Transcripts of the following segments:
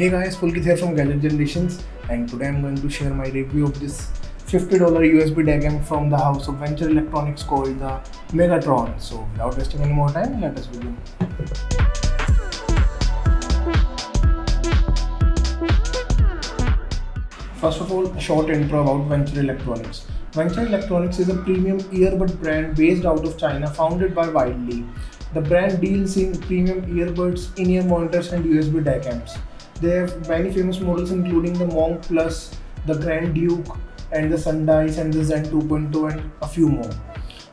Hey guys, Pulkit here from Gadget Generations and today I'm going to share my review of this $50 USB DAC from the house of Venture Electronics called the Megatron. So without wasting any more time, let us begin. First of all, a short intro about Venture Electronics. Venture Electronics is a premium earbud brand based out of China founded by Wild Lee. The brand deals in premium earbuds, in-ear monitors and USB DAC amps. They have many famous models including the Monk Plus, the Grand Duke, and the Sundice and the Zen 2.2 and a few more.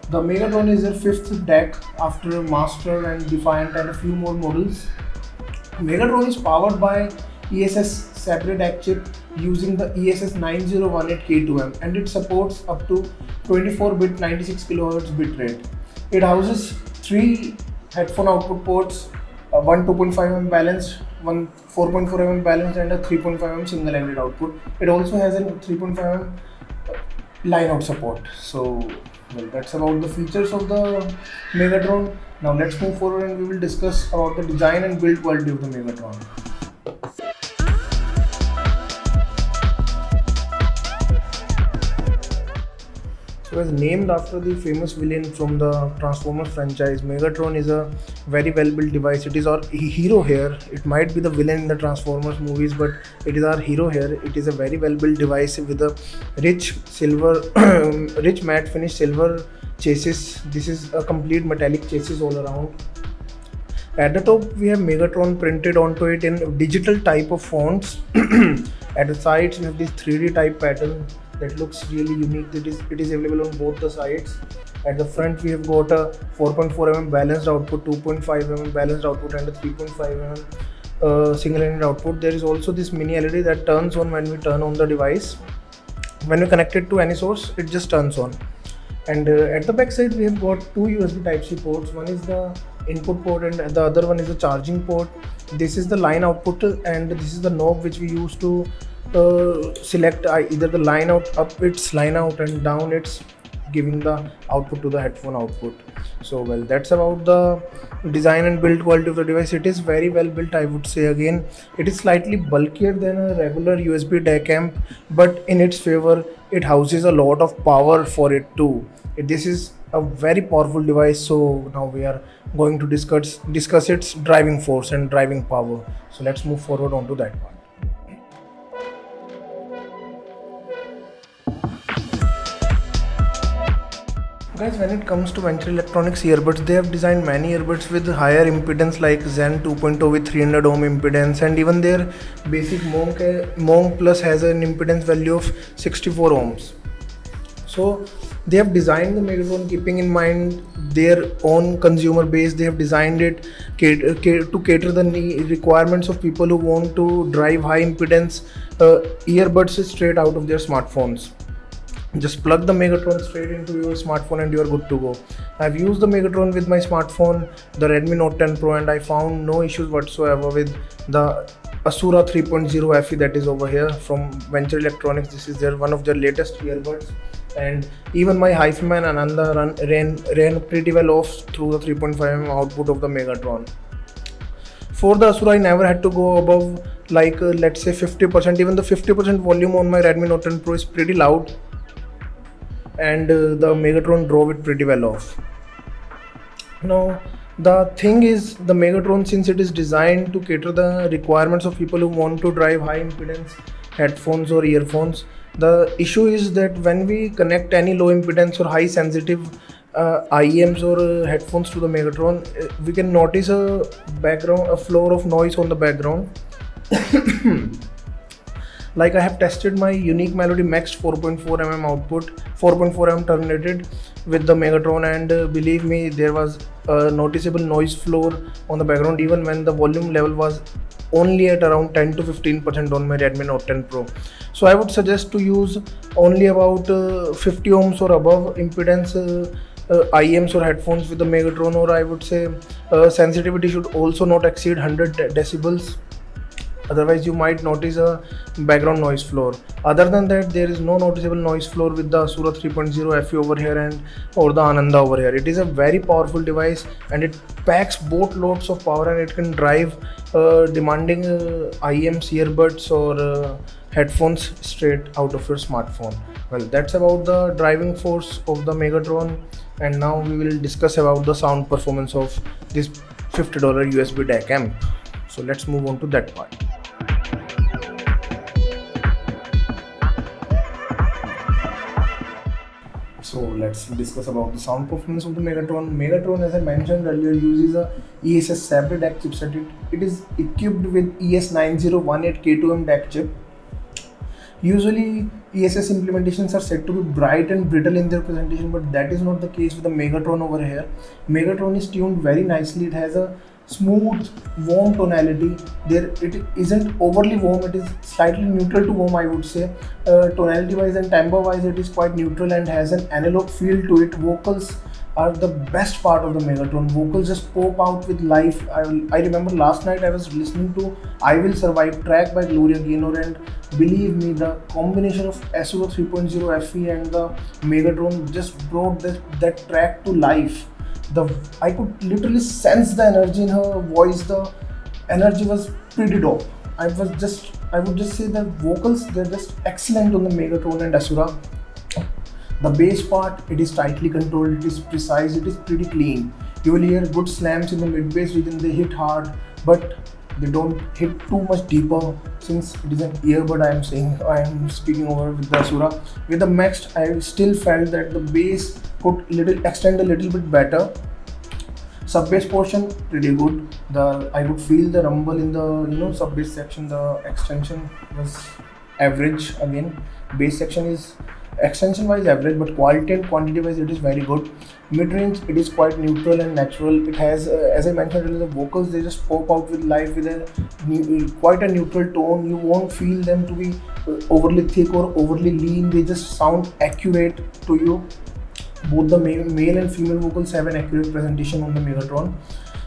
The Megatron is their fifth DAC after Master and Defiant and a few more models. Megatron is powered by ESS Sabre DAC chip using the ESS 9018K2M and it supports up to 24-bit 96 kHz bitrate. It houses three headphone output ports, uh, one 2.5 mm balanced, one 4.4 mm balanced and a 3.5 mm single-ended output. It also has a 3.5 mm line out support. So well, that's about the features of the Megatron. Now let's move forward and we will discuss about the design and build quality of the Megatron. So, as named after the famous villain from the Transformers franchise, Megatron is a very well built device. It is our hero here. It might be the villain in the Transformers movies, but it is our hero here. It is a very well built device with a rich silver, rich matte finish silver chassis. This is a complete metallic chassis all around. At the top, we have Megatron printed onto it in digital type of fonts. At the sides, we have this 3D type pattern that looks really unique. It is it is available on both the sides. At the front we have got a 4.4 mm balanced output 2.5 mm balanced output and a 3.5 mm uh, single-ended output. There is also this mini led that turns on when we turn on the device. When we connect it to any source it just turns on. And uh, at the back side we have got two usb type c ports. One is the input port and the other one is the charging port. This is the line output and this is the knob which we use to uh, select either the line out up its line out and down it's giving the output to the headphone output. So well that's about the design and build quality of the device. It is very well built i would say again. It is slightly bulkier than a regular usb DAC amp but in its favor it houses a lot of power for it too. This is a very powerful device so now we are going to discuss discuss its driving force and driving power. So let's move forward onto that part Guys, when it comes to Venture Electronics earbuds, they have designed many earbuds with higher impedance like Zen 2.0 with 300 ohm impedance and even their basic Monk, Monk Plus has an impedance value of 64 ohms. So they have designed the Megatron keeping in mind their own consumer base. They have designed it to cater the requirements of people who want to drive high impedance uh, earbuds straight out of their smartphones just plug the megatron straight into your smartphone and you're good to go. I've used the megatron with my smartphone the redmi note 10 pro and i found no issues whatsoever with the asura 3.0 fe that is over here from venture electronics. This is their one of their latest earbuds. And even my HiFiMAN ananda run, ran ran pretty well off through the 3.5 mm output of the megatron. For the asura i never had to go above like uh, let's say 50% even the 50% volume on my redmi note 10 pro is pretty loud and uh, the Megatron drove it pretty well off. Now, the thing is, the Megatron, since it is designed to cater the requirements of people who want to drive high impedance headphones or earphones, the issue is that when we connect any low impedance or high sensitive uh, IEMs or uh, headphones to the Megatron, uh, we can notice a background, a floor of noise on the background. like I have tested my unique melody max 4.4 mm output 4.4 mm terminated with the Megatron and uh, believe me there was a noticeable noise floor on the background even when the volume level was only at around 10 to 15 percent on my Redmi Note 10 Pro. So I would suggest to use only about uh, 50 ohms or above impedance uh, uh, IEMs or headphones with the Megatron or I would say uh, sensitivity should also not exceed 100 decibels otherwise you might notice a background noise floor. Other than that there is no noticeable noise floor with the Asura 3.0 FE over here and or the Ananda over here. It is a very powerful device and it packs both loads of power and it can drive uh, demanding uh, IEMs earbuds or uh, headphones straight out of your smartphone. Well that's about the driving force of the Megatron and now we will discuss about the sound performance of this $50 USB DAC amp so let's move on to that part so let's discuss about the sound performance of the Megatron. Megatron, as I mentioned earlier, uses a ESS Sabre DAC chipset. It, it is equipped with ES9018K2M DAC chip. Usually, ESS implementations are said to be bright and brittle in their presentation, but that is not the case with the Megatron over here. Megatron is tuned very nicely. It has a smooth warm tonality there it isn't overly warm it is slightly neutral to warm i would say uh, tonality wise and timbre wise it is quite neutral and has an analog feel to it vocals are the best part of the Megatron. Vocals just pop out with life. I, I remember last night I was listening to I Will Survive track by Gloria Gaynor and believe me the combination of Asura 3.0 FE and the Megatron just brought that, that track to life the I could literally sense the energy in her voice. The energy was pretty dope. I was just I would just say the vocals they're just excellent on the Megatron and Asura. The bass part it is tightly controlled, it is precise, it is pretty clean. You will hear good slams in the mid bass region, they hit hard, but they don't hit too much deeper since it is an earbud I am saying I am speaking over with the Asura. With the Max I still felt that the bass little extend a little bit better. Sub bass portion pretty good. The I would feel the rumble in the you know sub bass section. The extension was average again. Bass section is extension wise average but quality and quantity wise it is very good mid-range it is quite neutral and natural it has uh, as i mentioned the vocals they just pop out with life with a quite a neutral tone you won't feel them to be uh, overly thick or overly lean they just sound accurate to you both the male, male and female vocals have an accurate presentation on the megatron.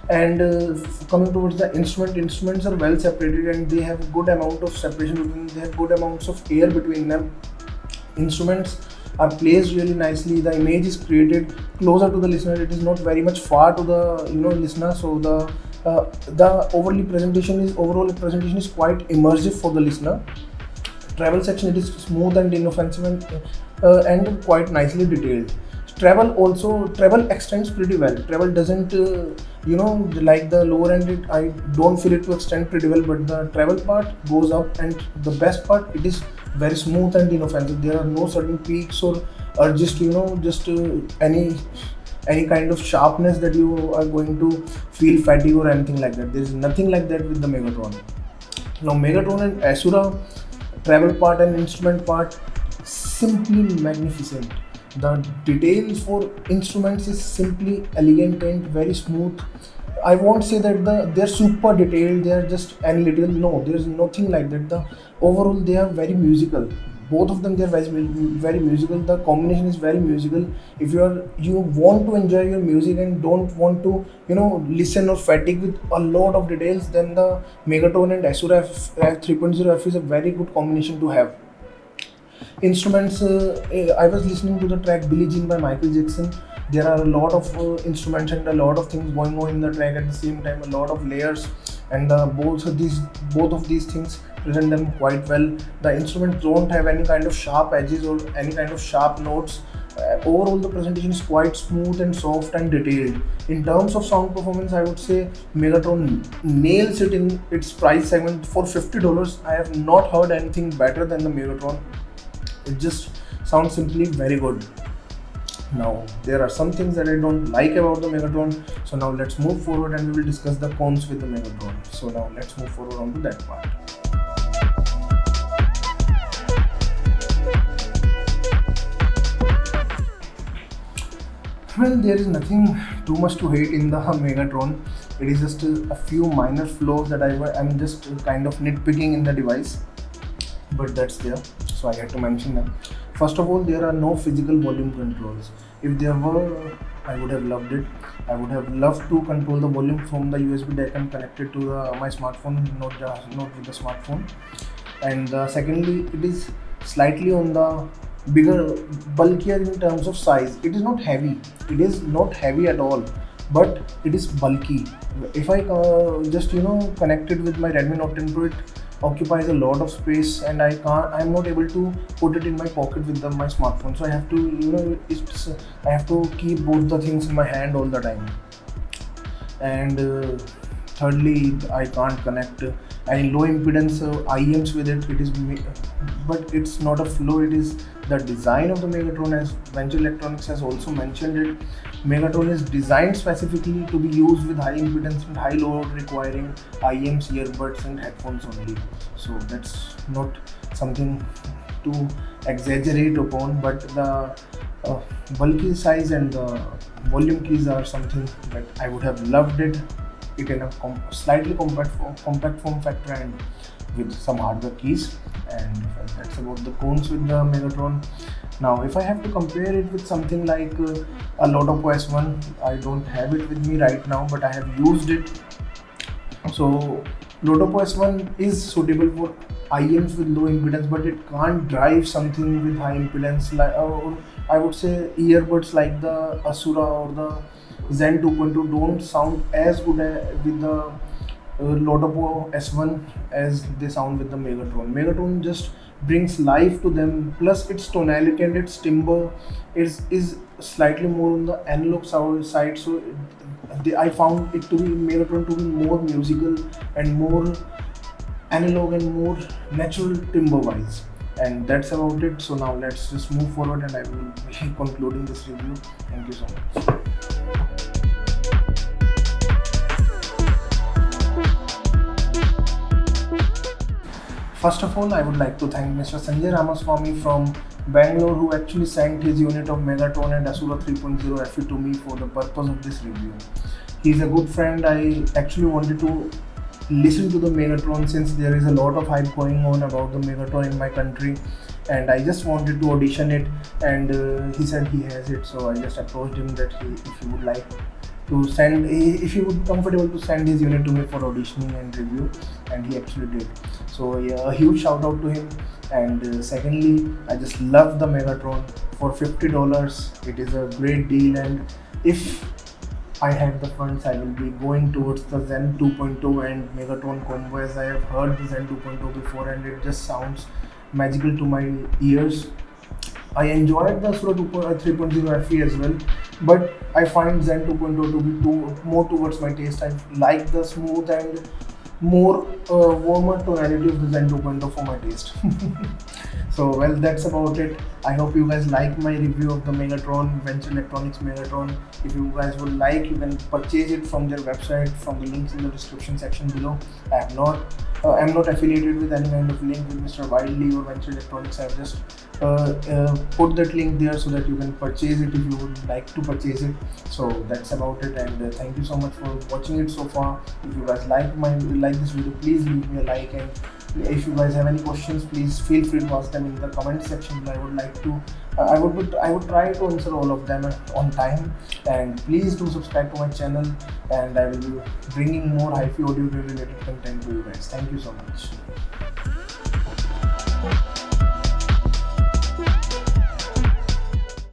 And uh, coming towards the instrument instruments are well separated and they have good amount of separation between they have good amounts of air between them. Instruments are placed really nicely. The image is created closer to the listener. It is not very much far to the you know listener. So the uh, the overly presentation is overall presentation is quite immersive for the listener. Treble section it is smooth and inoffensive and, uh, and quite nicely detailed treble also treble extends pretty well. Treble doesn't uh, you know like the lower end it, i don't feel it to extend pretty well but the treble part goes up and the best part it is very smooth and inoffensive there are no sudden peaks or or just you know just uh, any any kind of sharpness that you are going to feel fatigue or anything like that. There is nothing like that with the megatron. Now megatron and asura treble part and instrument part simply magnificent the details for instruments is simply elegant and very smooth. I won't say that the they're super detailed they're just analytical. No there's nothing like that. The overall they are very musical. Both of them they're very, very musical. The combination is very musical. If you are you want to enjoy your music and don't want to you know listen or fatigue with a lot of details then the megatron and asura F, F 3.0 f is a very good combination to have instruments uh, i was listening to the track billie jean by michael jackson. There are a lot of uh, instruments and a lot of things going on in the track at the same time a lot of layers. And uh, both of these both of these things present them quite well. The instruments don't have any kind of sharp edges or any kind of sharp notes. Uh, overall the presentation is quite smooth and soft and detailed. In terms of sound performance i would say megatron nails it in its price segment for $50 i have not heard anything better than the megatron it just sounds simply very good. Now there are some things that i don't like about the megatron so now let's move forward and we will discuss the cons with the megatron. So now let's move forward on to that part. Well there is nothing too much to hate in the megatron. It is just a, few minor flaws that i am just kind of nitpicking in the device but that's there so I had to mention them. First of all, there are no physical volume controls. If there were, I would have loved it. I would have loved to control the volume from the USB DAC amp connected to the, my smartphone, not not with the smartphone. And uh, secondly, it is slightly on the bigger, bulkier in terms of size. It is not heavy. It is not heavy at all, but it is bulky. If I uh, just you know connect it with my Redmi Note 10 Pro, it occupies a lot of space and I can't I'm not able to put it in my pocket with the, my smartphone. So I have to you know it's I have to keep both the things in my hand all the time. And uh, thirdly I can't connect any low impedance uh, IEMs with it it is but it's not a flow it is the design of the Megatron as Venture Electronics has also mentioned it Megatron is designed specifically to be used with high impedance and high load requiring IEMs, earbuds and headphones only. So that's not something to exaggerate upon but the uh, bulky size and the volume keys are something that I would have loved it it in a com slightly compact, compact form factor and with some hardware keys and that's about the cones with the Megatron now if I have to compare it with something like uh, a Lotoo PAW S1 I don't have it with me right now but I have used it so Lotoo PAW S1 is suitable for IEMs with low impedance but it can't drive something with high impedance like or I would say earbuds like the Asura or the Zen 2.2 don't sound as good with the uh, Lotoo PAW S1 as they sound with the Megatron. Megatron just brings life to them. Plus, its tonality and its timbre is is slightly more on the analog side. So, they, I found it to be Megatron to be more musical and more analog and more natural timbre wise and that's about it so now let's just move forward and i will be concluding this review thank you so much First of all, I would like to thank Mr. Sanjay Ramaswamy from Bangalore who actually sent his unit of Megatron and Asura 3.0 FE to me for the purpose of this review. He's a good friend. I actually wanted to listen to the Megatron since there is a lot of hype going on about the Megatron in my country and I just wanted to audition it and uh, he said he has it so I just approached him that he, if he would like to send if he would be comfortable to send his unit to me for auditioning and review and he actually did. So yeah, a huge shout out to him. And uh, secondly i just love the megatron. For $50 it is a great deal. And if I had the funds, I will be going towards the Zen 2.0 and Megatron combo. As I have heard the Zen 2.0 before and it just sounds magical to my ears. I enjoyed the Asura 3.0 FE as well, but I find Zen 2.0 to be too, more towards my taste. I like the smooth and more uh, warmer of the Zen 2.0 for my taste. so well that's about it. I hope you guys like my review of the Megatron, Venture Electronics Megatron. If you guys would like you can purchase it from their website from the links in the description section below. I have not uh, I'm not affiliated with any kind of link with Mr. Wild Lee or Venture Electronics. I've just uh, uh, put that link there so that you can purchase it if you would like to purchase it. So that's about it, and uh, thank you so much for watching it so far. If you guys like my like this video, please leave me a like and if you guys have any questions please feel free to ask them in the comment section. I would like to uh, i would i would try to answer all of them on time. And please do subscribe to my channel and i will be bringing more hi-fi audio related content to you guys. Thank you so much